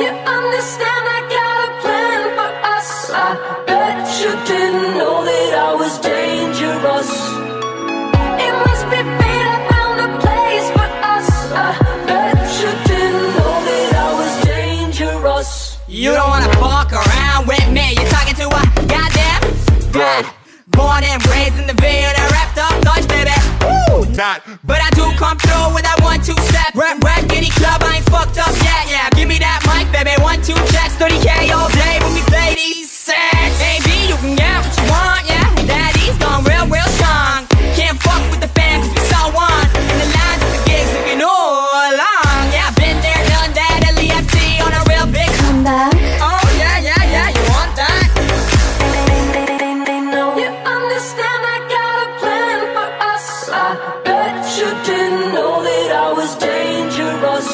You understand I got a plan for us. I bet you didn't know that I was dangerous. It must be fate I found a place for us. I bet you didn't know that I was dangerous. You don't wanna fuck around with me. You're talking to a goddamn god. Born and raised in the Ville, that wrapped up Dutch, baby. Woo! Not But I do come through with that one two step. Rap, you didn't know that I was dangerous.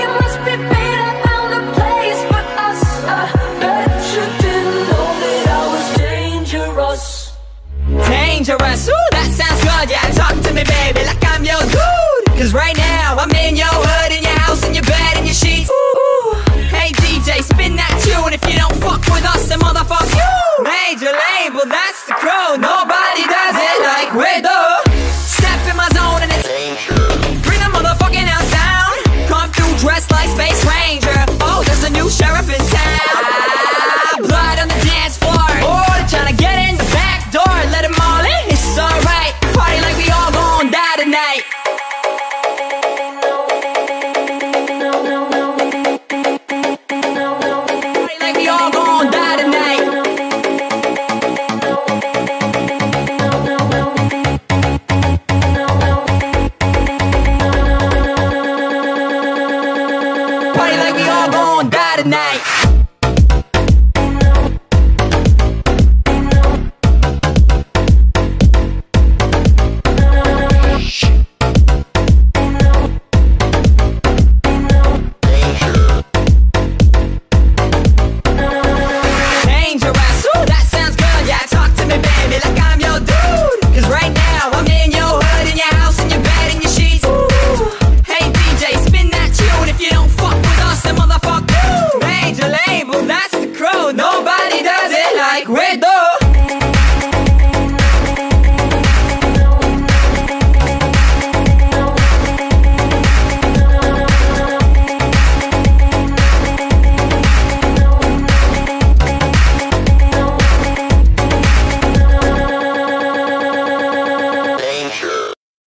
It must be found place for us. I bet you didn't know that I was dangerous. Dangerous, ooh, that sounds good, yeah Talk to me, baby, like I'm your dude Cause right now, Party